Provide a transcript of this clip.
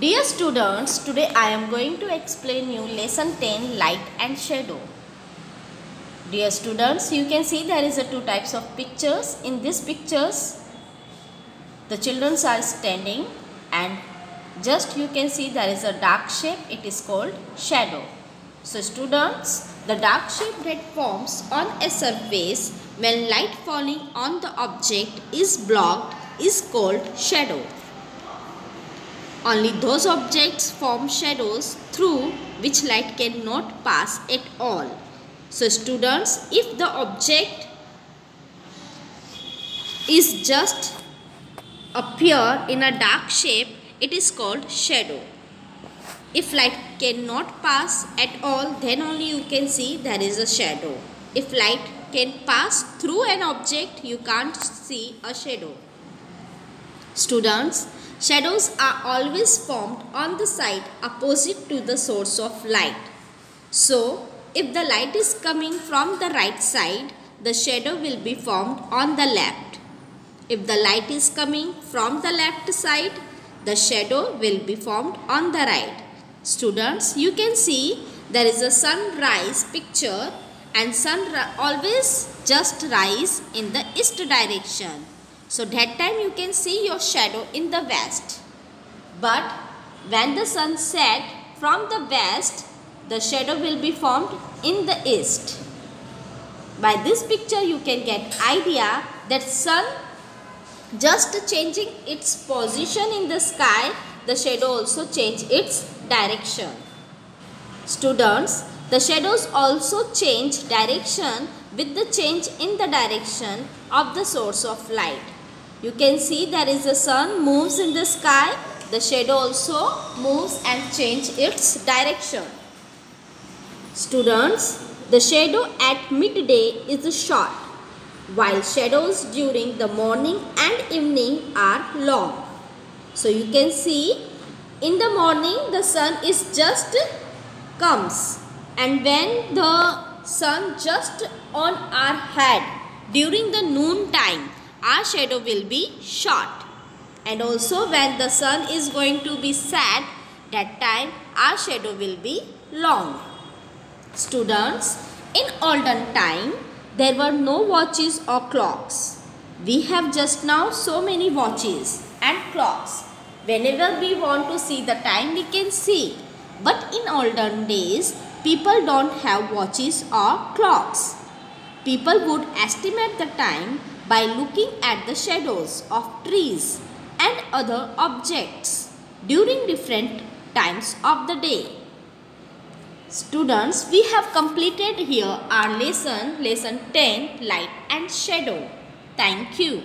Dear students, today I am going to explain you lesson 10 light and shadow. Dear students, you can see there is a two types of pictures. In these pictures, the children are standing and just you can see there is a dark shape. It is called shadow. So students, the dark shape that forms on a surface when light falling on the object is blocked is called shadow. Only those objects form shadows through which light cannot pass at all. So students, if the object is just appear in a dark shape, it is called shadow. If light cannot pass at all, then only you can see there is a shadow. If light can pass through an object, you can't see a shadow. Students, shadows are always formed on the side opposite to the source of light. So, if the light is coming from the right side, the shadow will be formed on the left. If the light is coming from the left side, the shadow will be formed on the right. Students, you can see there is a sunrise picture and sun always just rise in the east direction. So that time you can see your shadow in the west. But when the sun set from the west, the shadow will be formed in the east. By this picture you can get idea that sun just changing its position in the sky, the shadow also change its direction. Students, the shadows also change direction with the change in the direction of the source of light. You can see there is a sun moves in the sky. The shadow also moves and change its direction. Students, the shadow at midday is short while shadows during the morning and evening are long. So you can see in the morning the sun is just comes and when the sun just on our head during the noon time our shadow will be short and also when the sun is going to be set that time our shadow will be long. Students in olden time there were no watches or clocks. We have just now so many watches and clocks. Whenever we want to see the time we can see. But in olden days, people don't have watches or clocks. People would estimate the time by looking at the shadows of trees and other objects during different times of the day. Students, we have completed here our lesson, lesson 10, light and shadow. Thank you.